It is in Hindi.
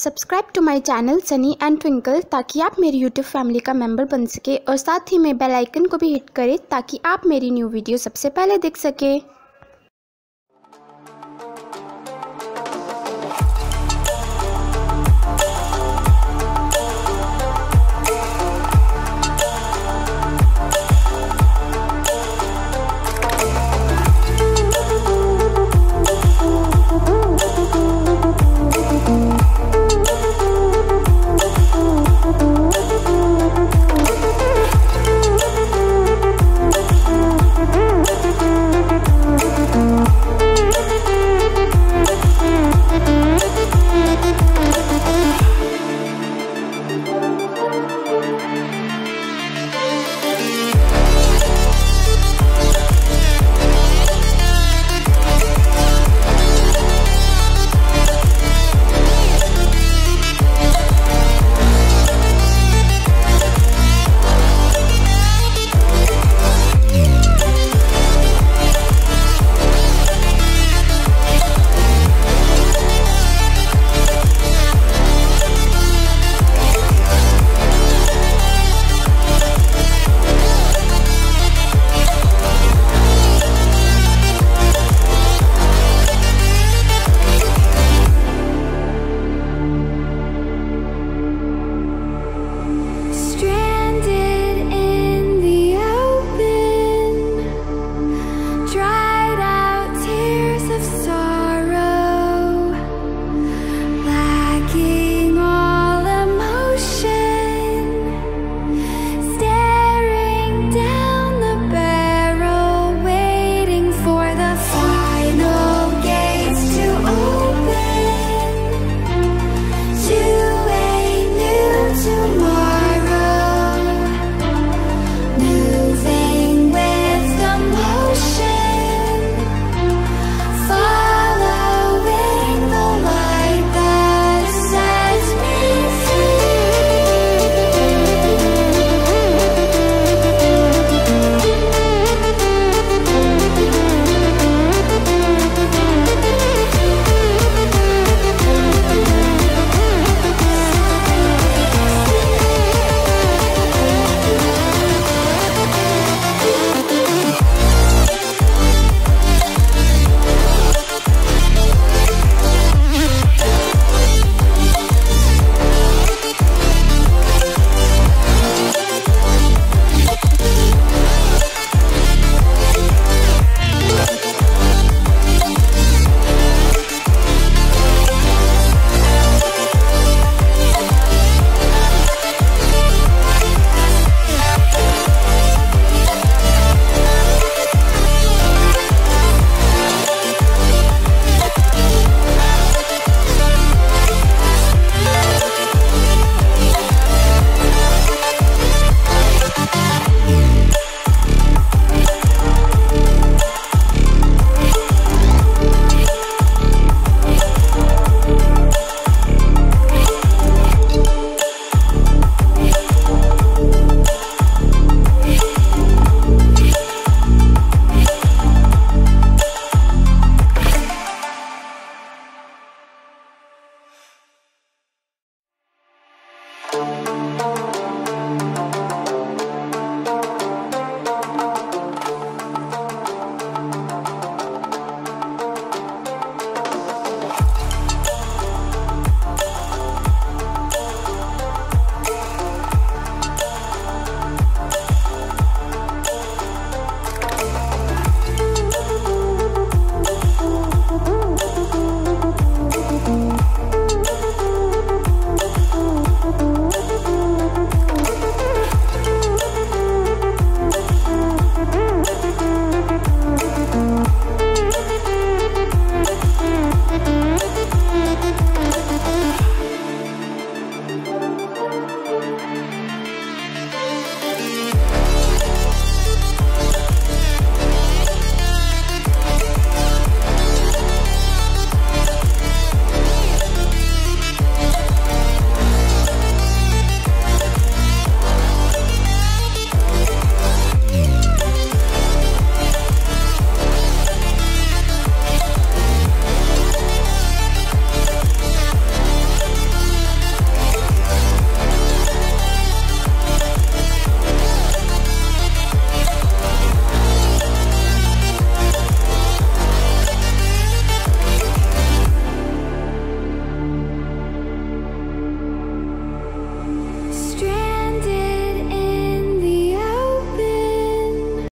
Subscribe to my channel Sunny and Twinkle ताकि आप मेरी यूट्यूब फैमिली का मेंबर बन सके और साथ ही में बेल आइकन को भी हिट करें ताकि आप मेरी न्यू वीडियो सबसे पहले देख सकें।